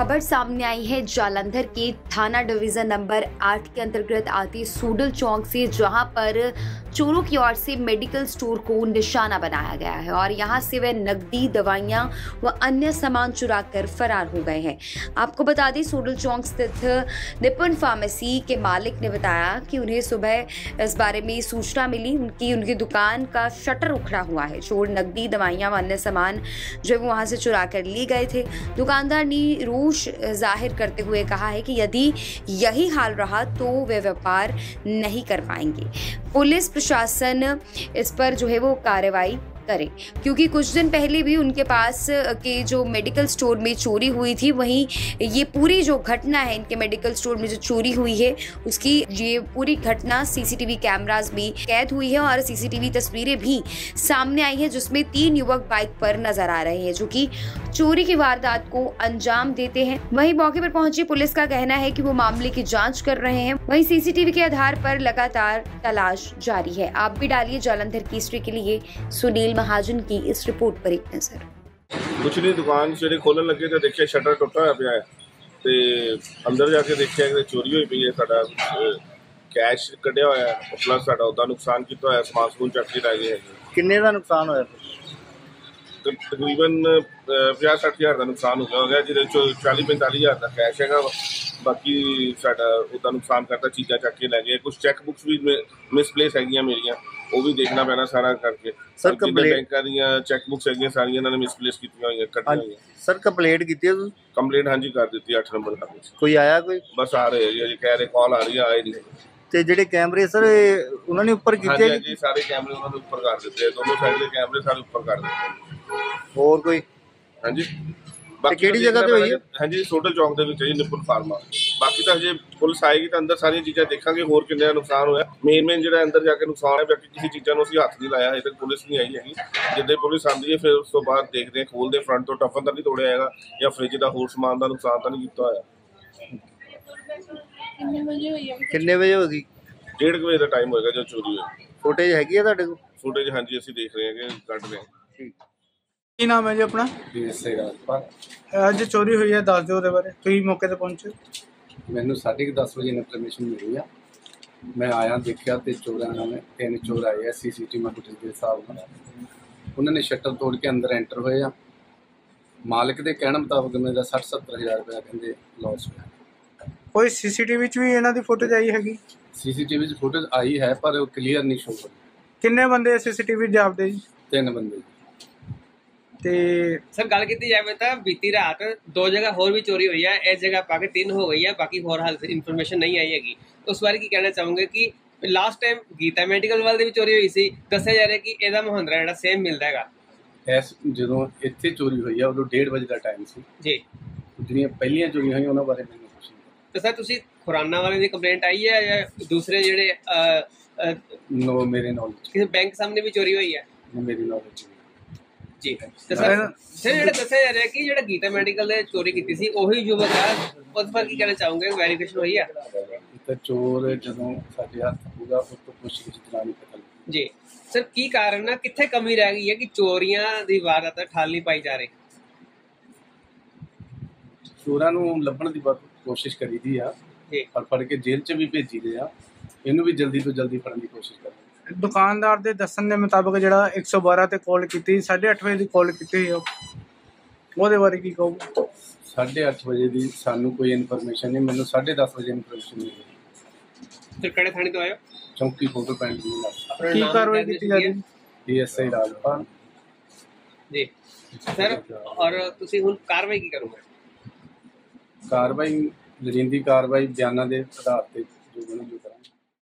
खबर सामने आई है। जालंधर के थाना डिवीज़न नंबर आठ के अंतर्गत आती सूडल चौक से, जहाँ पर चोरों की ओर से मेडिकल स्टोर को निशाना बनाया गया है और यहाँ से वे नकदी, दवाइयाँ व अन्य सामान चुरा कर फरार हो गए हैं। आपको बता दें, सूडल चौक स्थित निपुण फार्मेसी के मालिक ने बताया कि उन्हें सुबह इस बारे में सूचना मिली उनकी उनकी दुकान का शटर उखड़ा हुआ है। चोर नकदी, दवाइयाँ व अन्य सामान जो है वो वहाँ से चुरा कर लिए गए थे। दुकानदार ने रोष ज़ाहिर करते हुए कहा है कि यदि यही हाल रहा तो वे व्यापार नहीं कर पाएँगे। पुलिस प्रशासन इस पर जो है वो कार्रवाई करे। क्योंकि कुछ दिन पहले भी उनके पास के जो मेडिकल स्टोर में चोरी हुई थी, वहीं ये पूरी जो घटना है, इनके मेडिकल स्टोर में जो चोरी हुई है, उसकी ये पूरी घटना सीसीटीवी कैमरास भी कैद हुई है और सीसीटीवी तस्वीरें भी सामने आई है, जिसमें तीन युवक बाइक पर नज़र आ रहे हैं, जो कि चोरी की वारदात को अंजाम देते हैं वहीं मौके पर पहुंची पुलिस का कहना है कि वो मामले की जांच कर रहे हैं वहीं सीसीटीवी के आधार पर लगातार तलाश जारी है आप भी डालिए जालंधर की हिस्ट्री के लिए सुनील महाजन की इस रिपोर्ट पर एक नजर ਕੁਛ ਨਹੀਂ ਦੁਕਾਨ ਜਿਹੜੇ ਖੋਲਣ ਲੱਗੇ ਤੇ ਦੇਖਿਆ ਸ਼ਟਰ ਟੁੱਟਾ ਹੋਇਆ ਪਿਆ ਹੈ ਤੇ ਅੰਦਰ ਜਾ ਕੇ ਦੇਖਿਆ ਕਿ ਚੋਰੀ ਹੋਈ ਪਈ ਹੈ ਸਾਡਾ ਕੈਸ਼ ਕੱਢਿਆ ਹੋਇਆ ਹੈ ਪਲੱਸ ਸਾਡਾ ਉਹਦਾ ਨੁਕਸਾਨ ਕੀਤਾ ਹੋਇਆ ਸਮਾਨ ਸਮੂਨ ਚੱਕ ਕੇ ਲੈ ਗਏ ਹੈਗੇ ਕਿੰਨੇ ਦਾ ਨੁਕਸਾਨ ਹੋਇਆ ਤੇ ਤਕਰੀਬਨ 50-60 ਹਜ਼ਾਰ ਦਾ ਨੁਕਸਾਨ ਹੋ ਗਿਆ ਜਿਹਦੇ ਚੋਂ 40-45 ਹਜ਼ਾਰ ਦਾ ਕੈਸ਼ ਹੈਗਾ। ਬਾਕੀ ਸਾਡਾ ਉਹਦਾ ਨੁਕਸਾਨ ਕਰਤਾ ਚੀਜ਼ਾਂ ਚੱਕ ਕੇ ਲੈ ਗਏ। ਕੁਝ ਚੈੱਕ ਬੁੱਕਸ ਵੀ ਮਿਸਪਲੇਸ ਹੈਗੀਆਂ ਮੇਰੀਆਂ ਉਹ ਵੀ ਦੇਖਣਾ ਪੈਣਾ ਸਾਰਾ ਕਰਕੇ। ਜਿੱਦਾਂ complaint- ਬੈਂਕਾਂ ਦੀਆਂ ਚੈੱਕ ਬੁੱਕਸ ਹੈਗੀਆਂ ਸਾਰੀਆਂ ਇਹਨਾਂ ਨੇ ਮਿਸਪਲੇਸ ਕੀਤੀਆਂ ਹੋਈਆਂ ਕੱਟੀਆਂ ਹੋਈਆਂ। ਸਰ ਕੰਪਲੇਂਟ ਕੀਤੀ ਹੈ ਤੁਸੀਂ? ਕੰਪਲੇਂਟ ਹਾਂਜੀ ਕਰ ਦਿੱਤੀ 8 ਨੰਬਰ ਦਾ ਕੋਈ ਆਇਆ ਕੋਈ? ਬਸ ਆ ਰਹੇ ਜੀ ਕਹਿ ਰਹੇ ਕਾਲ ਆ ਰਹੀ ਆ ਆਏ ਨਹੀਂ। ਤੇ ਜਿਹੜੇ ਕੈਮਰੇ ਸਰ ਉਹਨਾਂ ਨੇ ਉੱਪਰ ਕੀਤੇ ਹਾਂਜੀ ਸਾਰੇ ਕੈਮਰੇ ਉਹਨਾਂ ਦੇ ਉੱਪਰ ਕਰ ਦਿੱਤੇ ਦੋਨੋਂ ਸਾਈਡ ਦੇ ਕੈਮਰੇ ਸਾਰੇ ਉੱਪਰ ਕਰ ਦਿੱਤੇ ਹੋਰ ਕੋਈ? ਹਾਂਜੀ। ਕਿਹੜੀ ਤਾਂ ਜਗ੍ਹਾ ਤੇ ਹੋਈ ਹੈ? ਹਾਂਜੀ ਸੋਡਲ ਚੌਂਕ ਦੇ ਵਿੱਚ ਹੈ ਜੀ ਨਿਪੁਨ ਫਾਰਮਾ ਬਾਕੀ ਤਾਂ ਹਜੇ ਪੁਲਿਸ ਆਏਗੀ ਤਾਂ ਅੰਦਰ ਸਾਰੀਆਂ ਚੀਜ਼ਾਂ ਦੇਖਾਂਗੇ ਹੋਰ ਕਿੰਨੇ ਦਾ ਨੁਕਸਾਨ ਹੋਇਆ। ਮੇਨ ਮੇਨ ਜਿਹੜਾ ਅੰਦਰ ਜਾ ਕੇ ਨੁਕਸਾਨ ਹੈ ਬਾਕੀ ਕਿਸੇ ਚੀਜ਼ਾਂ ਨੂੰ ਅਸੀਂ ਹੱਥ ਨਹੀਂ ਲਾਇਆ ਹਜੇ ਤੱਕ ਪੁਲਿਸ ਨਹੀਂ ਆਈ ਹੈਗੀ। ਜਿੱਦੇ ਪੁਲਿਸ ਆਉਂਦੀ ਹੈ ਫਿਰ ਉਸ ਤੋਂ ਬਾਅਦ ਦੇਖਦੇ ਹਾਂ ਖੋਲਦੇ ਫਰੰਟ ਤੋਂ ਟਫਨ ਤਾਂ ਨਹੀਂ ਤੋੜਿਆ ਹੈਗਾ ਜਾਂ ਫ੍ਰਿਜ ਦਾ ਹੋਰ ਸਮਾਨ ਦਾ ਨੁਕਸਾਨ ਤਾਂ ਨਹੀਂ ਕੀਤਾ ਹੋਇਆ। ਕਿੰਨੇ ਵਜੇ ਹੋ ਗਈ? ਡੇਢ ਕੁ ਵਜੇ ਦਾ ਟਾਈਮ ਹੋਏਗਾ ਜਦੋਂ ਚੋਰੀ ਹੋਈ ਫੁਟੇਜ ਹੈਗੀ ਆ ਤੁਹਾਡੇ ਕੋਲ? ਫੁਟੇਜ ਹਾਂਜੀ ਅਸੀਂ ਦੇਖ ਰਹੇ ਹਾਂ ਕਿ ਕੱਢ ਰਹੇ ਹਾਂ। ਠੀਕ। ਕੀ ਨਾਮ ਹੈ ਜੀ ਆਪਣਾ? ਗੱਲ ਪਰ ਅੱਜ ਚੋਰੀ ਹੋਈ ਹੈ ਦੱਸ ਦਿਓ ਉਹਦੇ ਬਾਰੇ। ਤੁਸੀਂ ਮੌਕੇ ਤੇ ਪਹੁੰਚੇ। ਮੈਨੂੰ ਸਾਢੇ ਕੁ ਦਸ ਵਜੇ ਇਨਫੋਰਮੇਸ਼ਨ ਮਿਲੀ ਆ। ਮੈਂ ਆਇਆ ਦੇਖਿਆ ਤੇ ਚੋਰਾਂ ਨੇ ਤਿੰਨ ਚੋਰ ਆਏ ਆ ਸੀਸੀਟੀਵੀ ਫੁਟੇਜ ਦੇ ਹਿਸਾਬ ਨਾਲ। ਉਹਨਾਂ ਨੇ ਸ਼ਟਰ ਤੋੜ ਕੇ ਅੰਦਰ ਐਂਟਰ ਹੋਏ ਆ। ਮਾਲਕ ਦੇ ਕਹਿਣ ਮੁਤਾਬਕ ਮੇਰਾ 60 70 ਹਜ਼ਾਰ ਰੁਪਏ ਕਹਿੰਦੇ ਲਾਸ ਹੋਇਆ। ਕੋਈ ਸੀਸੀਟੀਵੀ ਚ ਵੀ ਇਹਨਾਂ ਦੀ ਫੁਟੇਜ ਆਈ ਹੈਗੀ? ਸੀਸੀਟੀਵੀ 'ਚ ਫੁਟੇਜ ਆਈ ਹੈ ਪਰ ਉਹ ਕਲੀਅਰ ਨਹੀਂ ਸ਼ੋ ਹੋ ਰਹੀ ਕਿੰਨੇ ਬੰਦੇ ਸੀਸੀਟੀਵੀ ਜਾਪਦੇ ਜੀ? ਤਿੰਨ ਬੰਦੇ। ਤੇ ਸਰ ਗੱਲ ਕੀਤੀ ਜਾਵੇ ਤਾਂ ਬੀਤੀ ਰਾਤ ਦੋ ਜਗ੍ਹਾ ਹੋਰ ਵੀ ਚੋਰੀ ਹੋਈ ਹੈ ਇਸ ਜਗ੍ਹਾ ਪਾ ਕੇ ਤਿੰਨ ਹੋ ਗਈ ਹੈ ਬਾਕੀ ਹੋਰ ਹਾਲ ਇਨਫੋਰਮੇਸ਼ਨ ਨਹੀਂ ਆਈ ਹੈਗੀ। ਉਸ ਬਾਰੇ ਕੀ ਕਹਿਣਾ ਚਾਹੋਗੇ ਕਿ ਲਾਸਟ ਟਾਈਮ ਗੀਤਾ ਮੈਡੀਕਲ ਵਾਲ ਦੇ ਵੀ ਚੋਰੀ ਹੋਈ ਸੀ ਦੱਸਿਆ ਜਾ ਰਿਹਾ ਕਿ ਇਹਦਾ ਮਹਿੰਦਰਾ ਜਿਹੜਾ ਸੇਮ ਮਿਲਦਾ ਹੈਗਾ। ਐਸ ਜਦੋਂ ਇੱਥੇ ਚੋਰੀ ਹੋਈ ਆ ਉਦੋਂ 1:30 ਵਜੇ ਦਾ ਟਾਈਮ ਸੀ। ਜੀ। ਜਿਹੜੀਆਂ ਪਹਿਲੀਆਂ ਚੋਰੀਆਂ ਹੋਈਆਂ ਉਹਨਾਂ ਬਾਰੇ ਮੈਨੂੰ ਕੁਝ ਨਹੀਂ ਤੇ ਸਰ ਤੁਸੀਂ ਖੁਰਾਨਾ ਵਾਲੇ ਦੀ ਕੰਪਲੇਂਟ ਆਈ ਹੈ ਜਾਂ ਦੂਸਰੇ ਜਿਹੜੇ ਨੋ ਮੇਰੇ ਨੌਲੇਜ ਕਿਸੇ ਬੈਂਕ ਸਾਹਮਣੇ ਵੀ ਚੋਰੀ ਹੋਈ ਹੈ ਮੇਰੀ ਨੌਲੇਜ ਜੀ। ਤੇ ਸਰ ਸਰ ਜਿਹੜਾ ਦੱਸਿਆ ਜਾ ਰਿਹਾ ਕਿ ਜਿਹੜਾ ਗੀਤਾ ਮੈਡੀਕਲ ਦੇ ਚੋਰੀ ਕੀਤੀ ਸੀ ਉਹੀ ਯੁਵਕ ਆ। ਉਸ ਪਰ ਕੀ ਕਹਿਣਾ ਚਾਹੋਗੇ? ਵੈਰੀਫਿਕੇਸ਼ਨ ਹੋਈ ਹੈ ਤਾਂ ਚੋਰ ਜਦੋਂ ਸਾਡੇ ਹੱਥ ਹੋਊਗਾ ਉਸ ਤੋਂ ਕੁਝ ਕੁਝ ਤਰ੍ਹਾਂ ਨਹੀਂ ਪਤਾ ਲੱਗਦਾ। ਜੀ। ਸਰ ਕੀ ਕਾਰਨ ਆ? ਕਿੱਥੇ ਕਮੀ ਰਹਿ ਗਈ ਹੈ ਕਿ ਚੋਰੀਆਂ ਦੀ ਵਾਰਦਾਤ ਠਾਲ ਨਹੀਂ ਪਾਈ ਜਾ ਰਹੀ? ਚੋਰਾਂ ਨੂੰ ਲੱਭਣ ਦੀ ਕੋਸ਼ਿਸ਼ ਕਰੀਦੀ ਆ। ਜੀ। ਫੜ ਕੇ ਜੇਲ੍ਹ 'ਚ ਵੀ ਭੇਜੀ ਦੇ ਆ। ਇਹਨੂੰ ਵੀ ਜਲਦੀ ਤੋਂ ਜਲਦੀ ਫੜਨ ਦੀ ਕੋਸ਼ਿਸ਼ ਕਰਦੇ ਦੁਕਾਨਦਾਰ ਦੇ ਦੱਸਣ ਦੇ ਮੁਤਾਬਕ ਜਿਹੜਾ 112 ਤੇ ਕਾਲ ਕੀਤੀ 8:30 ਵਜੇ ਦੀ ਕਾਲ ਕੀਤੀ ਸੀ ਉਹ। ਉਹਦੇ ਬਾਰੇ ਕੀ ਕਹੋਗੇ? 8:30 ਵਜੇ ਦੀ ਸਾਨੂੰ ਕੋਈ ਇਨਫੋਰਮੇਸ਼ਨ ਨਹੀਂ ਮੈਨੂੰ 10:30 ਵਜੇ ਇਨਫੋਰਮੇਸ਼ਨ ਮਿਲੀ। ਫਿਰ ਕਿਹੜੇ ਥਾਣੇ ਤੋਂ ਆਏ ਹੋ? ਚੌਂਕੀ ਫੋਟੋ ਪੈਂਟ ਦੀ ਲੱਗ ਆਪਣਾ ਕੀ ਨਾਮ ਕਾਰਵਾਈ ਕੀਤੀ ਜਾ ਰਹੀ। ਡੀਐਸਆਈ ਰਾਜਪਾਲ। ਜੀ। ਸਰ ਔਰ ਤੁਸੀਂ ਹੁਣ ਕਾਰਵਾਈ ਕੀ ਕਰੋਗੇ? ਕਾਰਵਾਈ ਲੜਿੰਦੀ ਕਾਰਵਾਈ ਬਿਆਨਾਂ ਦੇ ਆਧਾਰ ਤੇ ਜੋ ਬਣੂ ਜੋ ਕਰਾਂਗੇ।